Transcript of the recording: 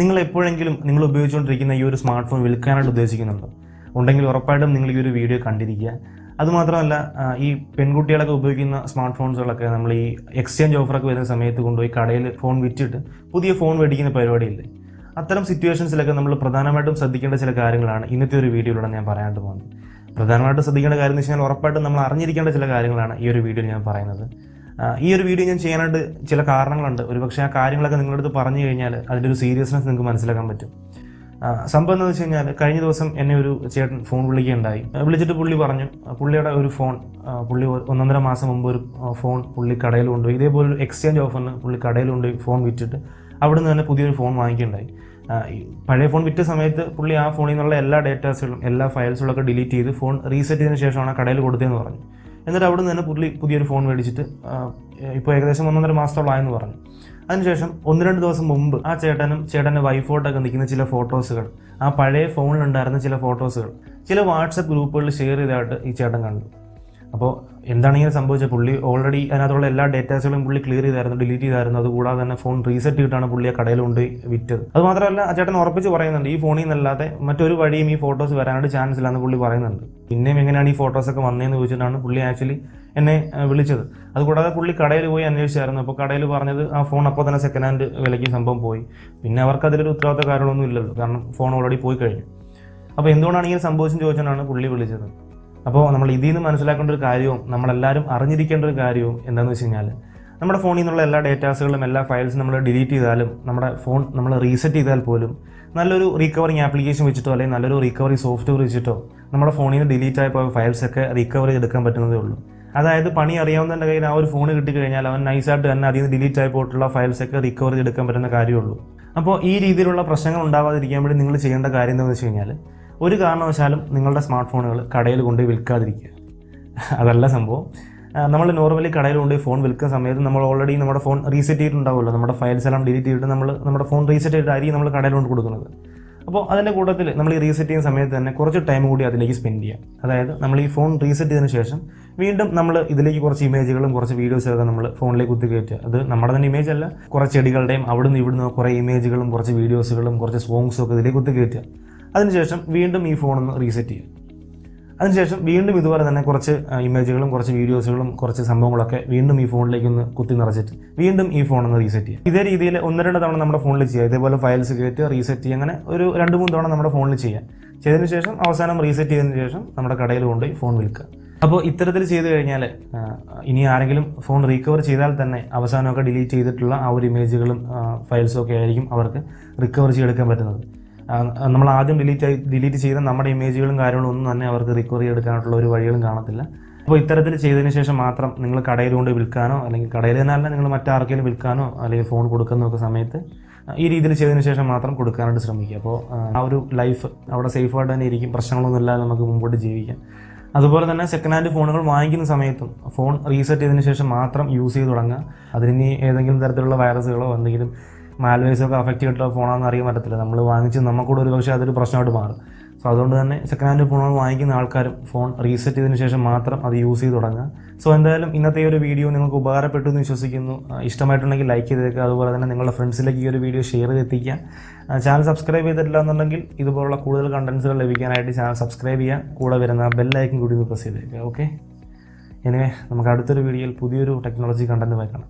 നിങ്ങൾ എപ്പോഴെങ്കിലും നിങ്ങൾ ഉപയോഗിച്ചുകൊണ്ടിരിക്കുന്ന ഈ ഒരു സ്മാർട്ട് ഫോൺ വിൽക്കാനായിട്ട് ഉദ്ദേശിക്കുന്നുണ്ടോ? ഉണ്ടെങ്കിൽ ഉറപ്പായിട്ടും നിങ്ങൾ ഈ ഒരു വീഡിയോ കണ്ടിരിക്കുക. അതുമാത്രമല്ല ഈ പെൺകുട്ടികളൊക്കെ ഉപയോഗിക്കുന്ന സ്മാർട്ട് ഫോൺസുകളൊക്കെ നമ്മൾ ഈ എക്സ്ചേഞ്ച് ഓഫറൊക്കെ വരുന്ന സമയത്ത് കൊണ്ടുപോയി കടയിൽ ഫോൺ വിറ്റിട്ട് പുതിയ ഫോൺ മേടിക്കുന്ന പരിപാടിയില്ലേ? അത്തരം സിറ്റുവേഷൻസിലൊക്കെ നമ്മൾ പ്രധാനമായിട്ടും ശ്രദ്ധിക്കേണ്ട ചില കാര്യങ്ങളാണ് ഇന്നത്തെ ഒരു വീഡിയോയിലൂടെ ഞാൻ പറയാനായിട്ട് പോകുന്നത്. പ്രധാനമായിട്ടും ശ്രദ്ധിക്കേണ്ട കാര്യം എന്ന് വെച്ചാൽ ഉറപ്പായിട്ടും നമ്മൾ അറിഞ്ഞിരിക്കേണ്ട ചില കാര്യങ്ങളാണ് ഈ ഒരു വീഡിയോയിൽ ഞാൻ പറയുന്നത്. ഈ ഒരു വീഡിയോ ഞാൻ ചെയ്യാനായിട്ട് ചില കാരണങ്ങളുണ്ട്. ഒരുപക്ഷെ ആ കാര്യങ്ങളൊക്കെ നിങ്ങളുടെ അടുത്ത് പറഞ്ഞു കഴിഞ്ഞാൽ അതിന്റെ ഒരു സീരിയസ്നെസ് നിങ്ങൾക്ക് മനസ്സിലാക്കാൻ പറ്റും. സംഭവം എന്ന് വെച്ച് കഴിഞ്ഞാൽ കഴിഞ്ഞ ദിവസം എന്നെ ഒരു ചേട്ടൻ ഫോൺ വിളിക്കുകയുണ്ടായി. വിളിച്ചിട്ട് പുള്ളി പറഞ്ഞു പുള്ളിയുടെ ഒരു ഫോൺ പുള്ളി ഒന്നൊന്നര മാസം മുമ്പ് ഒരു ഫോൺ പുള്ളി കടയിൽ കൊണ്ടുപോയി. ഇതേപോലെ ഒരു എക്സ്ചേഞ്ച് ഓഫറിന് പുള്ളി കടയിൽ കൊണ്ടുപോയി ഫോൺ വിറ്റിട്ട് അവിടെ നിന്ന് തന്നെ പുതിയൊരു ഫോൺ വാങ്ങിക്കുകയുണ്ടായി. പഴയ ഫോൺ വിറ്റ സമയത്ത് പുള്ളി ആ ഫോണിൽ നിന്നുള്ള എല്ലാ ഡേറ്റാസുകളും എല്ലാ ഫയൽസുകളൊക്കെ ഡിലീറ്റ് ചെയ്ത് ഫോൺ റീസെറ്റ് ചെയ്തതിന് ശേഷമാണ് കടയിൽ കൊടുത്തതെന്ന് പറഞ്ഞു. എന്നിട്ട് അവിടെ നിന്ന് തന്നെ പുള്ളി പുതിയൊരു ഫോൺ മേടിച്ചിട്ട് ഇപ്പോൾ ഏകദേശം ഒന്നൊന്നര മാസത്തോളമായെന്ന് പറഞ്ഞു. അതിനുശേഷം ഒന്ന് രണ്ട് ദിവസം മുമ്പ് ആ ചേട്ടനും ചേട്ടന്റെ വൈഫോട്ടൊക്കെ നിൽക്കുന്ന ചില ഫോട്ടോസുകൾ ആ പഴയ ഫോണിലുണ്ടായിരുന്ന ചില ഫോട്ടോസുകൾ ചില വാട്സപ്പ് ഗ്രൂപ്പുകളിൽ ഷെയർ ചെയ്തതായിട്ട് ഈ ചേട്ടൻ കണ്ടു. അപ്പോൾ എന്താണ് ഇങ്ങനെ സംഭവിച്ചത് പുള്ളി ഓൾറെഡി അതിനകത്തുള്ള എല്ലാ ഡേറ്റാസുകളും പുള്ളി ക്ലിയർ ചെയ്തായിരുന്നു ഡിലീറ്റ് ചെയ്തായിരുന്നു. അതുകൂടാതെ തന്നെ ഫോൺ റീസെറ്റ് ചെയ്തിട്ടാണ് പുള്ളി ആ കടയിൽ കൊണ്ട് വിറ്റത്. അത് മാത്രമല്ല ചേട്ടൻ ഉറപ്പിച്ച് പറയുന്നുണ്ട് ഈ ഫോണിൽ നിന്നല്ലാതെ മറ്റൊരു വഴിയും ഈ ഫോട്ടോസ് വരാനായിട്ട് ചാൻസ് ഇല്ലാന്ന് പുള്ളി പറയുന്നുണ്ട്. പിന്നെയും എങ്ങനെയാണ് ഈ ഫോട്ടോസൊക്കെ വന്നതെന്ന് ചോദിച്ചിട്ടാണ് പുള്ളി ആക്ച്വലി എന്നെ വിളിച്ചത്. അതുകൂടാതെ പുള്ളി കടയിൽ പോയി അന്വേഷിച്ചായിരുന്നു. അപ്പോൾ കടയിൽ പറഞ്ഞത് ആ ഫോൺ അപ്പോൾ തന്നെ സെക്കൻഡ് ഹാൻഡ് വിലയ്ക്ക് സംഭവം പോയി. പിന്നെ അവർക്ക് അതിലൊരു ഉത്തരവാദിത്ത കാര്യങ്ങളൊന്നും ഇല്ലല്ലോ. കാരണം ഫോൺ ഓൾറെഡി പോയി കഴിഞ്ഞു. അപ്പോൾ എന്തുകൊണ്ടാണ് ഇങ്ങനെ സംഭവിച്ചെന്ന് ചോദിച്ചാണ് പുള്ളി വിളിച്ചത്? അപ്പോൾ നമ്മൾ ഇതിൽ നിന്ന് മനസ്സിലാക്കേണ്ട ഒരു കാര്യവും നമ്മളെല്ലാവരും അറിഞ്ഞിരിക്കേണ്ട ഒരു കാര്യവും എന്താണെന്ന് വെച്ച് കഴിഞ്ഞാൽ നമ്മുടെ ഫോണിൽ നിന്നുള്ള എല്ലാ ഡേറ്റാസുകളും എല്ലാ ഫയൽസും നമ്മൾ ഡിലീറ്റ് ചെയ്താലും നമ്മുടെ ഫോൺ നമ്മൾ റീസെറ്റ് ചെയ്താൽ പോലും നല്ലൊരു റീകവറിങ് ആപ്ലിക്കേഷൻ വെച്ചിട്ടോ അല്ലെങ്കിൽ നല്ലൊരു റിക്കവറി സോഫ്റ്റ്വെയർ വെച്ചിട്ടോ നമ്മുടെ ഫോണിൽ നിന്ന് ഡിലീറ്റ് ആയ പോയ ഫയൽസൊക്കെ റീകവർ ചെയ്തെടുക്കാൻ പറ്റുന്നതേ ഉള്ളൂ. അതായത് പണി അറിയാവുന്നതിന്റെ കയ്യിൽ ആ ഒരു ഫോൺ കിട്ടിക്കഴിഞ്ഞാൽ അവൻ നൈസായിട്ട് തന്നെ അതിൽ നിന്ന് ഡിലീറ്റ് ആയി പോയിട്ടുള്ള ഫയൽസൊക്കെ റിക്കവർ ചെയ്തെടുക്കാൻ പറ്റുന്ന കാര്യമുള്ളൂ അപ്പോൾ ഈ രീതിയിലുള്ള പ്രശ്നങ്ങൾ ഉണ്ടാവാതിരിക്കാൻ വേണ്ടി നിങ്ങൾ ചെയ്യേണ്ട കാര്യം എന്താണെന്ന് വെച്ച് കഴിഞ്ഞാൽ ഒരു കാരണവശാലും നിങ്ങളുടെ സ്മാർട്ട് ഫോണുകൾ കടയിൽ കൊണ്ടുപോയി വിൽക്കാതിരിക്കുക. അതല്ല സംഭവം. നമ്മൾ നോർമലി കടയിൽ കൊണ്ടുപോയി ഫോൺ വിൽക്കുന്ന സമയത്ത് നമ്മൾ ഓൾറെഡി നമ്മുടെ ഫോൺ റീസെറ്റ് ചെയ്തിട്ടുണ്ടാവുമല്ലോ. നമ്മുടെ ഫയൽസ് എല്ലാം ഡിലീറ്റ് ചെയ്തിട്ട് നമ്മൾ നമ്മുടെ ഫോൺ റീസെറ്റ് ചെയ്തിട്ടായിരിക്കും നമ്മൾ കടയിൽ കൊണ്ട് കൊടുക്കുന്നത്. അപ്പോൾ അതിന്റെ കൂട്ടത്തിൽ നമ്മൾ ഈ റീസെറ്റ് ചെയ്യുന്ന സമയത്ത് തന്നെ കുറച്ച് ടൈം കൂടി അതിലേക്ക് സ്പെൻഡ് ചെയ്യാം. അതായത് നമ്മൾ ഈ ഫോൺ റീസെറ്റ് ചെയ്തതിന് ശേഷം വീണ്ടും നമ്മൾ ഇതിലേക്ക് കുറച്ച് ഇമേജുകളും കുറച്ച് വീഡിയോസൊക്കെ നമ്മൾ ഫോണിലേക്ക് കുത്തി കയറ്റുക അത് നമ്മുടെ തന്നെ ഇമേജ് അല്ല കുറച്ച് ചെടികളുടെയും അവിടുന്ന് ഇവിടുന്ന് കുറേ ഇമേജുകളും കുറച്ച് വീഡിയോസുകളും കുറച്ച് സോങ്സും ഒക്കെ ഇതിലേക്ക് കുത്തി കയറ്റുക അതിനുശേഷം വീണ്ടും ഈ ഫോണൊന്ന് റീസെറ്റ് ചെയ്യും. അതിനുശേഷം വീണ്ടും ഇതുപോലെ തന്നെ കുറച്ച് ഇമേജുകളും കുറച്ച് വീഡിയോസുകളും കുറച്ച് സംഭവങ്ങളൊക്കെ വീണ്ടും ഈ ഫോണിലേക്ക് ഒന്ന് കുത്തി നിറച്ചിട്ട് വീണ്ടും ഈ ഫോൺ ഒന്ന് റീസെറ്റ് ചെയ്യുക ഇതേ രീതിയിൽ ഒന്ന് രണ്ട് തവണ നമ്മുടെ ഫോണിൽ ചെയ്യുക. ഇതേപോലെ ഫയൽസ് കയറ്റുക റീസെറ്റ് ചെയ്യുക അങ്ങനെ ഒരു രണ്ട് മൂന്ന് തവണ നമ്മുടെ ഫോണിൽ ചെയ്യുക. ചെയ്തതിന് ശേഷം അവസാനം റീസെറ്റ് ചെയ്തതിന് ശേഷം നമ്മുടെ കടയിൽ കൊണ്ടുപോയി ഫോൺ വിൽക്കുക. അപ്പോൾ ഇത്തരത്തിൽ ചെയ്തു കഴിഞ്ഞാൽ ഇനി ആരെങ്കിലും ഫോൺ റീകവർ ചെയ്താൽ തന്നെ അവസാനമൊക്കെ ഡിലീറ്റ് ചെയ്തിട്ടുള്ള ആ ഒരു ഇമേജുകളും ഫയൽസും ഒക്കെ ആയിരിക്കും അവർക്ക് റിക്കവർ ചെയ്തെടുക്കാൻ പറ്റുന്നത്. നമ്മൾ ആദ്യം ഡിലീറ്റ് ഡിലീറ്റ് ചെയ്ത നമ്മുടെ ഇമേജുകളും കാര്യങ്ങളും ഒന്നും തന്നെ അവർക്ക് റിക്കവർ ചെയ്തെടുക്കാനുള്ള ഒരു വഴികളും കാണത്തില്ല. അപ്പോൾ ഇത്തരത്തിൽ ചെയ്തതിന് ശേഷം മാത്രം നിങ്ങൾ കടയിൽ കൊണ്ട് വിൽക്കാനോ അല്ലെങ്കിൽ കടയിൽ തന്നെ നിങ്ങൾ മറ്റാർക്കെങ്കിലും വിൽക്കാനോ അല്ലെങ്കിൽ ഫോൺ കൊടുക്കുന്നൊക്കെ സമയത്ത് ഈ രീതിയിൽ ചെയ്തതിന് ശേഷം മാത്രം കൊടുക്കാനായിട്ട് ശ്രമിക്കുക. അപ്പോൾ ആ ഒരു ലൈഫ് അവിടെ സേഫായിട്ട് തന്നെ ഇരിക്കും. പ്രശ്നങ്ങളൊന്നും ഇല്ലാതെ നമുക്ക് മുമ്പോട്ട് ജീവിക്കാം. അതുപോലെ തന്നെ സെക്കൻഡ് ഹാൻഡ് ഫോണുകൾ വാങ്ങിക്കുന്ന സമയത്തും ഫോൺ റീസെറ്റ് ചെയ്തതിന് ശേഷം മാത്രം യൂസ് ചെയ്ത് തുടങ്ങുക. അതിന് ഏതെങ്കിലും തരത്തിലുള്ള വൈറസുകളോ എന്തെങ്കിലും മാൽവേഴ്സോ ഒക്കെ അഫക്റ്റ് ചെയ്തിട്ടുള്ള ഫോണാണെന്ന് അറിയാൻ പറ്റത്തില്ല. നമ്മൾ വാങ്ങിച്ച് നമുക്കൂടെ ഒരു പക്ഷേ അതൊരു പ്രശ്നമായിട്ട് മാറും. സോ അതുകൊണ്ട് തന്നെ സെക്കൻഡ് ഹാൻഡ് ഫോണുകൾ വാങ്ങിക്കുന്ന ആൾക്കാരും ഫോൺ റീസെറ്റ് ചെയ്തതിന് ശേഷം മാത്രം അത് യൂസ് ചെയ്ത് തുടങ്ങുക. സോ എന്തായാലും ഇന്നത്തെ ഈ ഒരു വീഡിയോ നിങ്ങൾക്ക് ഉപകാരപ്പെട്ടു എന്ന് വിശ്വസിക്കുന്നു. ഇഷ്ടമായിട്ടുണ്ടെങ്കിൽ ലൈക്ക് ചെയ്തേക്കുക. അതുപോലെ തന്നെ നിങ്ങളുടെ ഫ്രണ്ട്സിലേക്ക് ഈ ഒരു വീഡിയോ ഷെയർ ചെയ്തെത്തിക്കുക. ചാനൽ സബ്സ്ക്രൈബ് ചെയ്തിട്ടില്ല എന്നുണ്ടെങ്കിൽ ഇതുപോലുള്ള കൂടുതൽ കണ്ടൻസുകൾ ലഭിക്കാനായിട്ട് ചാനൽ സബ്സ്ക്രൈബ് ചെയ്യുക. കൂടെ വരുന്ന ബെല്ലൈക്കും കൂടി ഒന്ന് പ്രസ് ചെയ്തേക്കുക. ഓക്കെ എനിവേ നമുക്ക് അടുത്തൊരു വീഡിയോയിൽ പുതിയൊരു ടെക്നോളജി കണ്ടന്റ് വായിക്കണം